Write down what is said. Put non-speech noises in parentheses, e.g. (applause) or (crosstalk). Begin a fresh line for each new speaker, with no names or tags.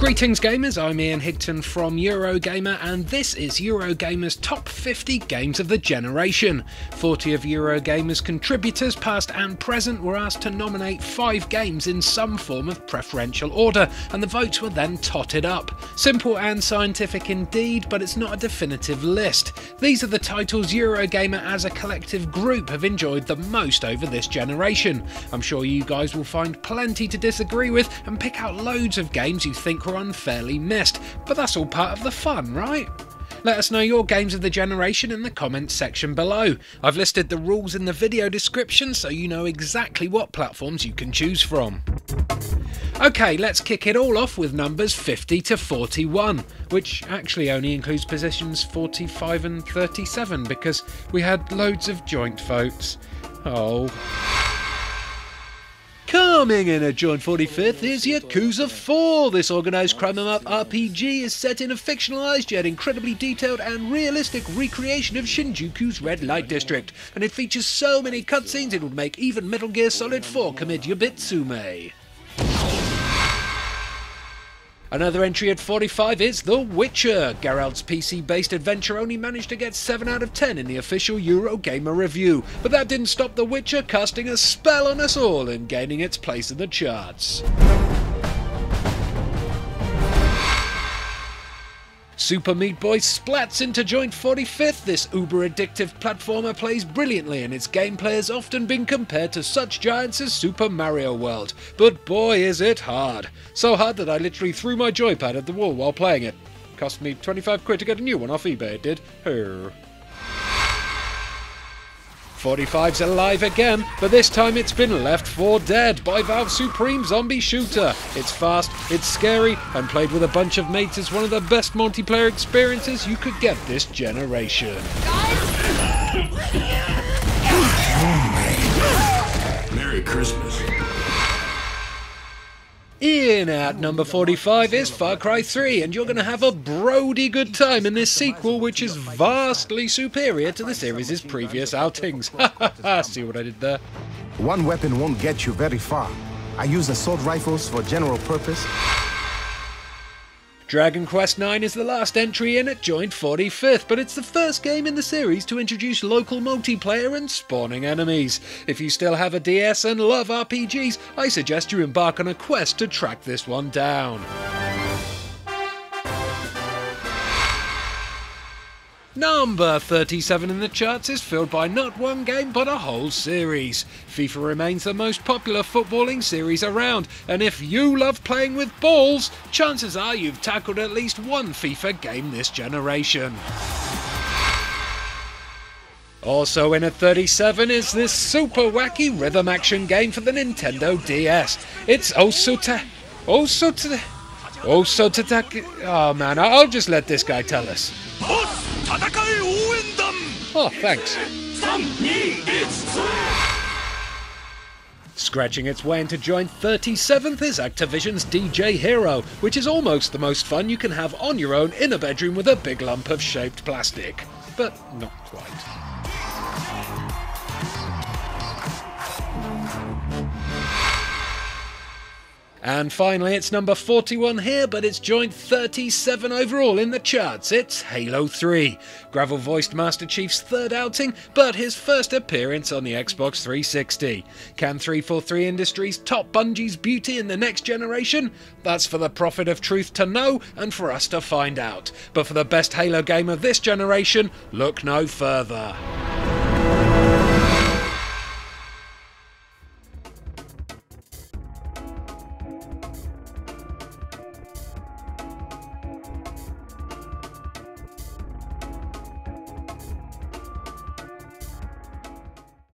Greetings gamers, I'm Ian Higton from Eurogamer and this is Eurogamer's top 50 games of the generation. 40 of Eurogamer's contributors, past and present, were asked to nominate 5 games in some form of preferential order and the votes were then totted up. Simple and scientific indeed, but it's not a definitive list. These are the titles Eurogamer as a collective group have enjoyed the most over this generation. I'm sure you guys will find plenty to disagree with and pick out loads of games you think unfairly missed, but that's all part of the fun, right? Let us know your games of the generation in the comments section below. I've listed the rules in the video description so you know exactly what platforms you can choose from. Okay, let's kick it all off with numbers 50 to 41, which actually only includes positions 45 and 37 because we had loads of joint votes. Oh. Coming in at joint 45th is Yakuza 4. This organised crime em up RPG is set in a fictionalised yet incredibly detailed and realistic recreation of Shinjuku's red light district, and it features so many cutscenes it would make even Metal Gear Solid 4 commit Yubitsume. Another entry at 45 is The Witcher. Geralt's PC based adventure only managed to get 7 out of 10 in the official Eurogamer review, but that didn't stop The Witcher casting a spell on us all and gaining its place in the charts. Super Meat Boy splats into joint 45th. This uber addictive platformer plays brilliantly, and its gameplay has often been compared to such giants as Super Mario World. But boy, is it hard! So hard that I literally threw my joypad at the wall while playing it. Cost me 25 quid to get a new one off eBay, it did. Her. 45's alive again, but this time it's been left for dead by Valve Supreme Zombie Shooter. It's fast, it's scary, and played with a bunch of mates is one of the best multiplayer experiences you could get this generation. (laughs)
Merry Christmas.
In at number 45 is Far Cry 3, and you're going to have a brody good time in this sequel, which is vastly superior to the series' previous outings. (laughs) See what I did there?
One weapon won't get you very far. I use assault rifles for general purpose.
Dragon Quest IX is the last entry in at joint 45th, but it's the first game in the series to introduce local multiplayer and spawning enemies. If you still have a DS and love RPGs, I suggest you embark on a quest to track this one down. Number 37 in the charts is filled by not one game but a whole series. FIFA remains the most popular footballing series around, and if you love playing with balls, chances are you've tackled at least one FIFA game this generation. Also in at 37 is this super wacky rhythm action game for the Nintendo DS. It's Osuta. Osuta. Osuta. Oh man, I'll just let this guy tell us. Oh, thanks. Scratching its way into joint 37th is Activision's DJ Hero, which is almost the most fun you can have on your own in a bedroom with a big lump of shaped plastic. But not quite. And finally, it's number 41 here, but it's joint 37 overall in the charts. It's Halo 3. Gravel voiced Master Chief's third outing, but his first appearance on the Xbox 360. Can 343 Industries top Bungie's beauty in the next generation? That's for the prophet of truth to know and for us to find out. But for the best Halo game of this generation, look no further.